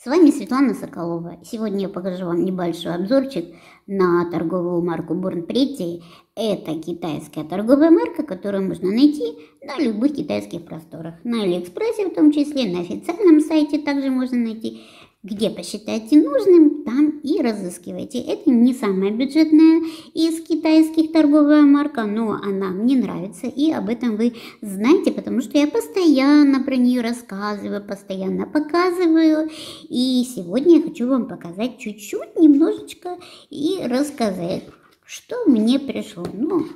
С вами Светлана Соколова. Сегодня я покажу вам небольшой обзорчик на торговую марку Born Pretty. Это китайская торговая марка, которую можно найти на любых китайских просторах. На Алиэкспрессе в том числе, на официальном сайте также можно найти. Где посчитаете нужным, там и разыскивайте. Это не самая бюджетная из китайских торговая марка, но она мне нравится, и об этом вы знаете, потому что я постоянно про нее рассказываю, постоянно показываю. И сегодня я хочу вам показать чуть-чуть, немножечко и рассказать, что мне пришло. Ну,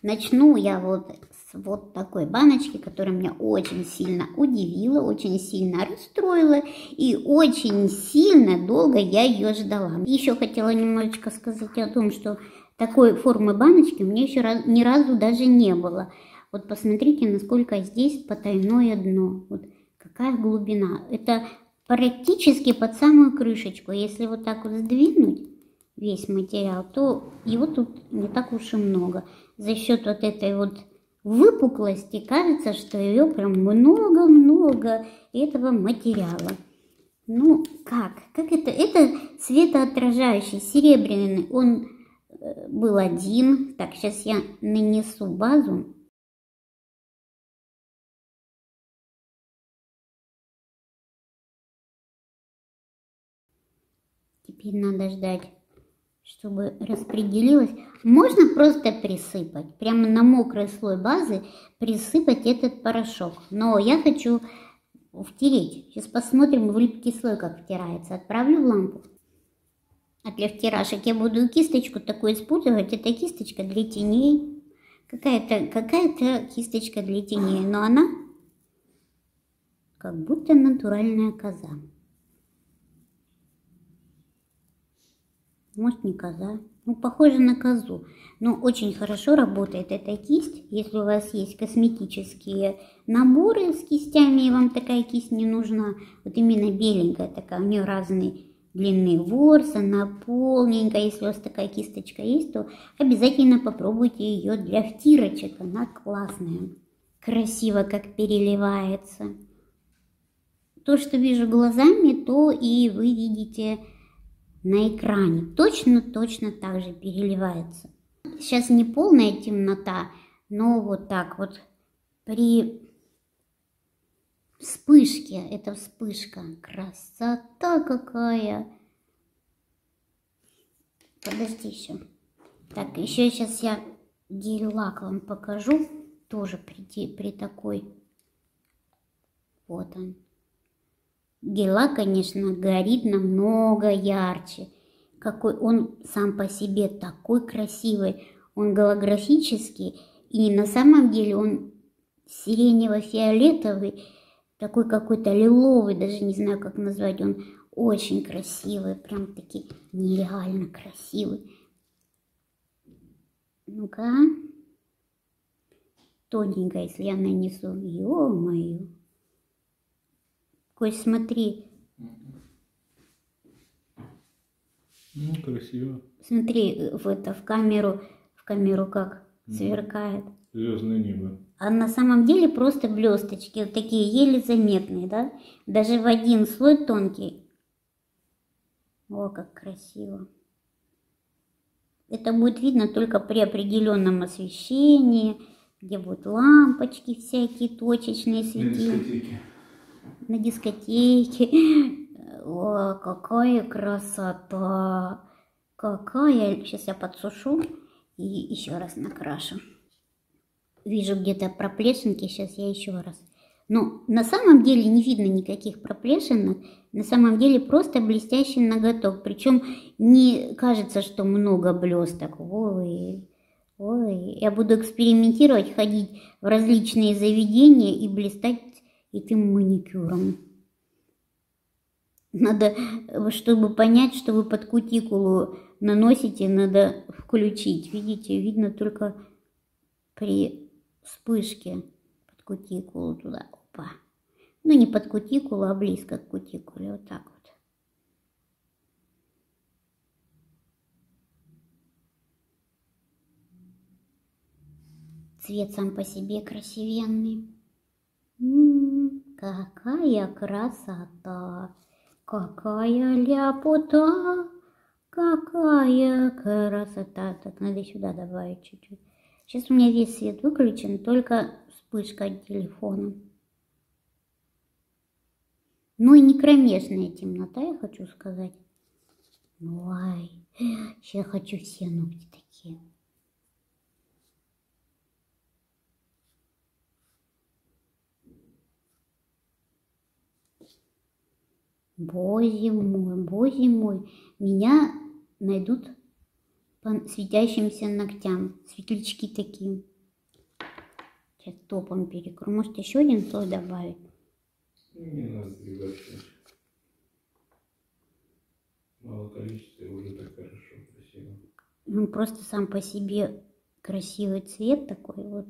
начну я вот вот такой баночки, которая меня очень сильно удивила, очень сильно расстроила и очень сильно долго я ее ждала. Еще хотела немножечко сказать о том, что такой формы баночки у меня еще раз, ни разу даже не было. Вот посмотрите, насколько здесь потайное дно. Вот какая глубина. Это практически под самую крышечку. Если вот так вот сдвинуть весь материал, то его тут не так уж и много. За счет вот этой вот выпуклости кажется, что ее прям много-много этого материала. Ну, как? Как это? Это светоотражающий, серебряный. Он э, был один. Так, сейчас я нанесу базу. Теперь надо ждать чтобы распределилось. Можно просто присыпать, прямо на мокрый слой базы присыпать этот порошок. Но я хочу втереть. Сейчас посмотрим в липкий слой, как втирается. Отправлю в лампу. А для втирашек я буду кисточку такую использовать. Это кисточка для теней. Какая-то какая, -то, кисточка для теней, но она как будто натуральная коза. Может не коза, ну похоже на козу. Но очень хорошо работает эта кисть, если у вас есть косметические наборы с кистями, и вам такая кисть не нужна. Вот именно беленькая такая, у нее разные длины ворс, она полненькая. Если у вас такая кисточка есть, то обязательно попробуйте ее для втирочек. Она классная, красиво как переливается. То, что вижу глазами, то и вы видите на экране точно-точно так же переливается. Сейчас не полная темнота, но вот так вот при вспышке, это вспышка, красота какая. Подожди еще. Так, еще сейчас я гель-лак вам покажу, тоже при, при такой, вот он, Гела, конечно, горит намного ярче. Какой он сам по себе такой красивый. Он голографический, и на самом деле он сиренево-фиолетовый, такой какой-то лиловый, даже не знаю, как назвать. Он очень красивый, прям таки нереально красивый. Ну-ка. Тоненько, если я нанесу. Ё-моё. Кость, смотри. Ну, красиво. Смотри, в это в камеру, в камеру как сверкает. Звездное небо. А на самом деле просто блесточки, вот такие еле заметные, да? Даже в один слой тонкий. О, как красиво. Это будет видно только при определенном освещении, где будут лампочки всякие точечные светильники на дискотеке. О, какая красота! Какая! Сейчас я подсушу и еще раз накрашу. Вижу где-то проплешинки, сейчас я еще раз. Но на самом деле не видно никаких проплешинок, на самом деле просто блестящий ноготок. Причем не кажется, что много блесток. Ой, ой, я буду экспериментировать, ходить в различные заведения и блистать этим маникюром. Надо, чтобы понять, что вы под кутикулу наносите, надо включить. Видите, видно только при вспышке под кутикулу туда. Опа. Ну, не под кутикулу, а близко к кутикуле. Вот так вот. Цвет сам по себе красивенный. М -м -м. Какая красота! Какая ляпота, какая красота. Так, надо сюда добавить чуть-чуть. Сейчас у меня весь свет выключен, только вспышка от телефона. Ну и не кромешная темнота, я хочу сказать. Ой, сейчас хочу все ногти такие. Боже мой, боже мой, меня найдут по светящимся ногтям, светлячки такие. Сейчас топом перекрою. Может еще один слой добавить? Не надо. Мало количества и уже так хорошо, красиво. Он просто сам по себе красивый цвет такой вот.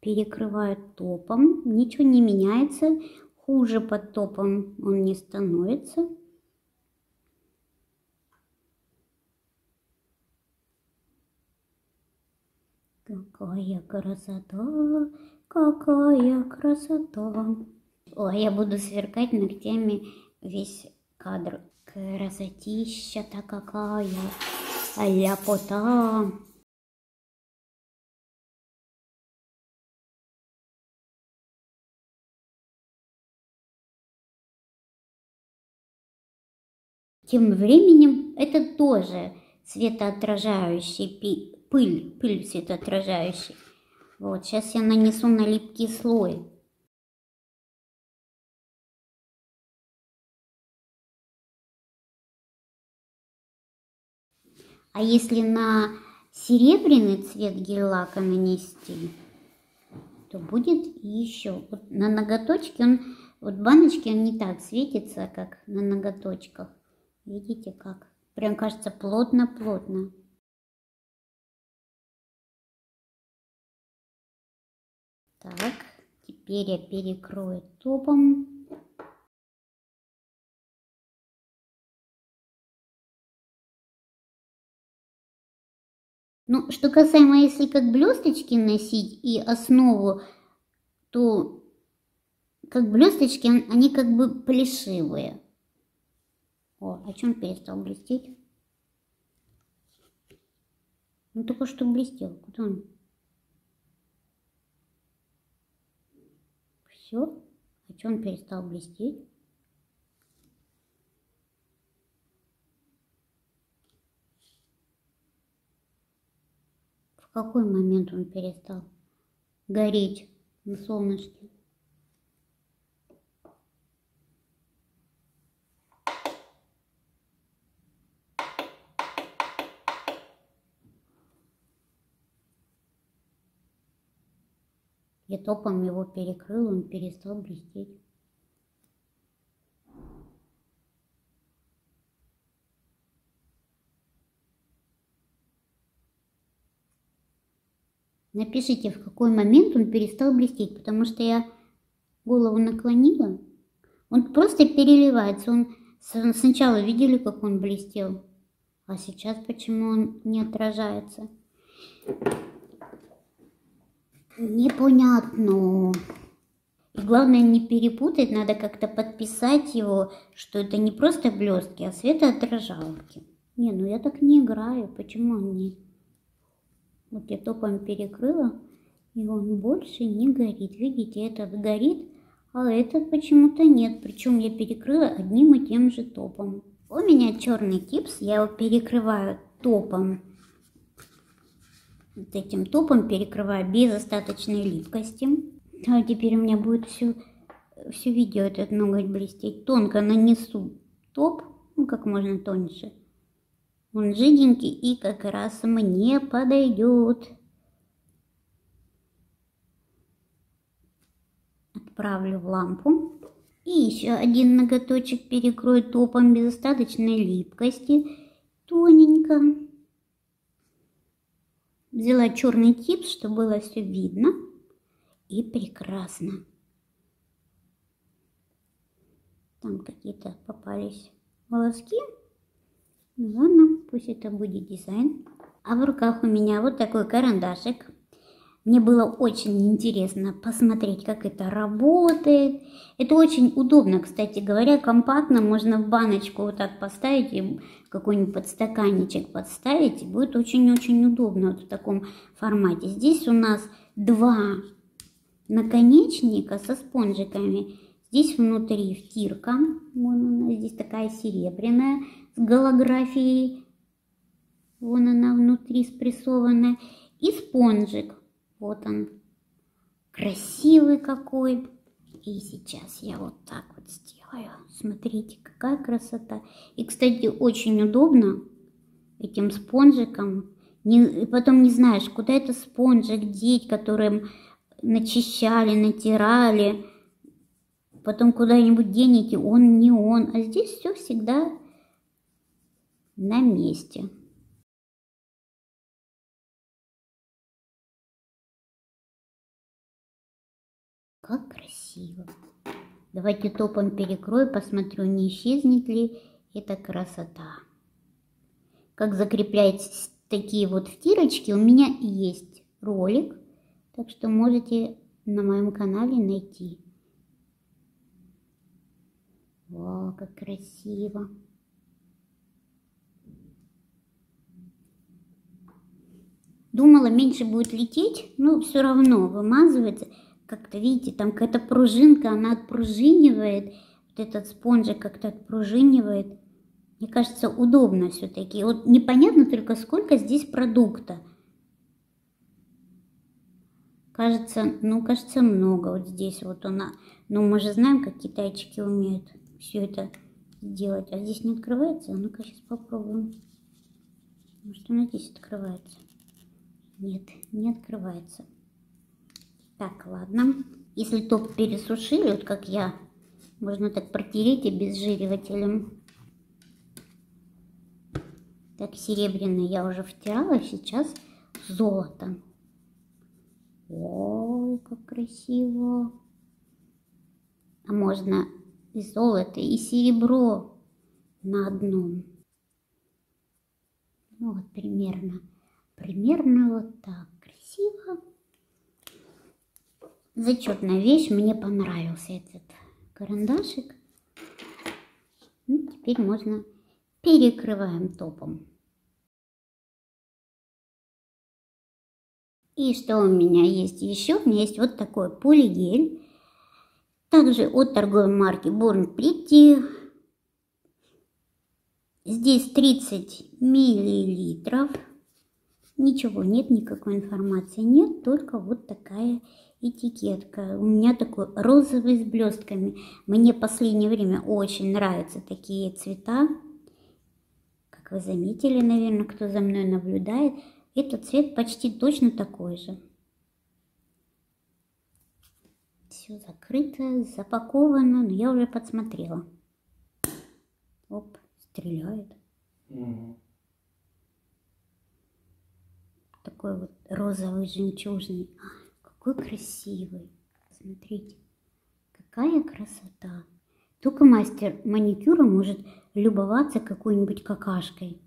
Перекрывают топом, ничего не меняется. Хуже под топом он не становится. Какая красота, какая красота. Ой, я буду сверкать ногтями весь кадр. Красотища-то какая, ляпота. Тем временем это тоже светоотражающий пыль, пыль светоотражающий. Вот, сейчас я нанесу на липкий слой. А если на серебряный цвет гель-лака нанести, то будет еще. Вот на ноготочке он, вот баночки он не так светится, как на ноготочках. Видите как? Прям кажется плотно-плотно. Так, теперь я перекрою топом. Ну, что касаемо, если как блесточки носить и основу, то как блесточки, они как бы плешивые. О, а чем перестал блестеть? Ну, только что блестел. Куда он? Все? А что он перестал блестеть? В какой момент он перестал гореть на солнышке? Я топом его перекрыл, он перестал блестеть. Напишите, в какой момент он перестал блестеть, потому что я голову наклонила. Он просто переливается. Он сначала видели, как он блестел, а сейчас почему он не отражается? Непонятно. И главное не перепутать, надо как-то подписать его, что это не просто блестки, а светоотражалки. Не, ну я так не играю, почему он не... Вот я топом перекрыла, и он больше не горит. Видите, этот горит, а этот почему-то нет. Причем я перекрыла одним и тем же топом. У меня черный типс, я его перекрываю топом. Вот этим топом перекрываю без остаточной липкости. А теперь у меня будет все, все видео этот ноготь блестеть. Тонко нанесу топ, ну как можно тоньше. Он жиденький и как раз мне подойдет. Отправлю в лампу. И еще один ноготочек перекрою топом без остаточной липкости. Тоненько. Взяла черный типс, чтобы было все видно. И прекрасно. Там какие-то попались волоски. Ну ладно, пусть это будет дизайн. А в руках у меня вот такой карандашик. Мне было очень интересно посмотреть, как это работает. Это очень удобно, кстати говоря, компактно. Можно в баночку вот так поставить и какой-нибудь подстаканничек подставить. И будет очень-очень удобно вот в таком формате. Здесь у нас два наконечника со спонжиками. Здесь внутри втирка. Вон она здесь такая серебряная с голографией. Вон она внутри спрессованная. И спонжик вот он, красивый какой. И сейчас я вот так вот сделаю. Смотрите, какая красота. И, кстати, очень удобно этим спонжиком. Не, потом не знаешь, куда это спонжик деть, которым начищали, натирали. Потом куда-нибудь денете, он не он. А здесь все всегда на месте. Как красиво. Давайте топом перекрою, посмотрю, не исчезнет ли эта красота. Как закреплять такие вот втирочки, у меня есть ролик, так что можете на моем канале найти. Вау, как красиво. Думала, меньше будет лететь, но все равно вымазывается как-то, видите, там какая-то пружинка, она отпружинивает, вот этот спонжик как-то отпружинивает. Мне кажется, удобно все-таки. Вот непонятно только, сколько здесь продукта. Кажется, ну, кажется, много вот здесь вот она. Но мы же знаем, как китайчики умеют все это сделать. А здесь не открывается? А ну-ка, сейчас попробуем. Может, она здесь открывается? Нет, не открывается. Так, ладно. Если топ пересушили, вот как я, можно так протереть обезжиривателем. Так, серебряный я уже втирала, сейчас золото. Ой, как красиво. А можно и золото, и серебро на одном. Ну вот примерно, примерно вот так. Красиво зачетная вещь. Мне понравился этот карандашик. Ну, теперь можно перекрываем топом. И что у меня есть еще? У меня есть вот такой полигель. Также от торговой марки Born Pretty. Здесь 30 миллилитров. Ничего нет, никакой информации нет, только вот такая этикетка. У меня такой розовый с блестками. Мне в последнее время очень нравятся такие цвета. Как вы заметили, наверное, кто за мной наблюдает, этот цвет почти точно такой же. Все закрыто, запаковано, но я уже подсмотрела. Оп, стреляет. Угу. Такой вот розовый, жемчужный. Какой красивый. Смотрите, какая красота. Только мастер маникюра может любоваться какой-нибудь какашкой.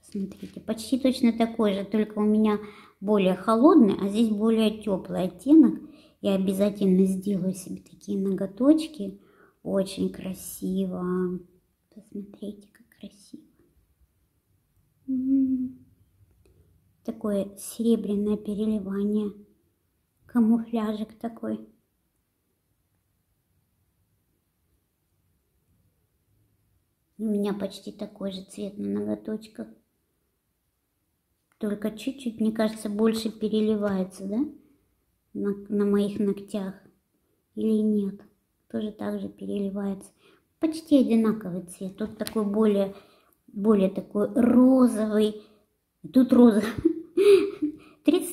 Посмотрите, почти точно такой же, только у меня более холодный, а здесь более теплый оттенок. Я обязательно сделаю себе такие ноготочки. Очень красиво. Посмотрите, как красиво. М-м-м. Такое серебряное переливание камуфляжик такой. У меня почти такой же цвет на ноготочках. Только чуть-чуть, мне кажется, больше переливается, да? На, на моих ногтях. Или нет? Тоже так же переливается. Почти одинаковый цвет. Тут такой более, более такой розовый. Тут розовый.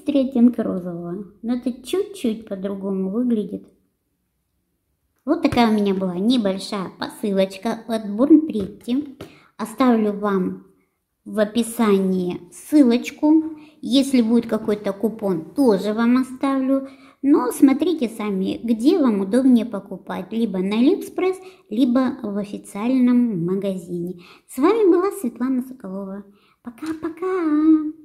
33 оттенка розового. Но это чуть-чуть по-другому выглядит. Вот такая у меня была небольшая посылочка от Born Pretty. Оставлю вам в описании ссылочку. Если будет какой-то купон, тоже вам оставлю. Но смотрите сами, где вам удобнее покупать. Либо на Алиэкспресс, либо в официальном магазине. С вами была Светлана Соколова. Пока-пока!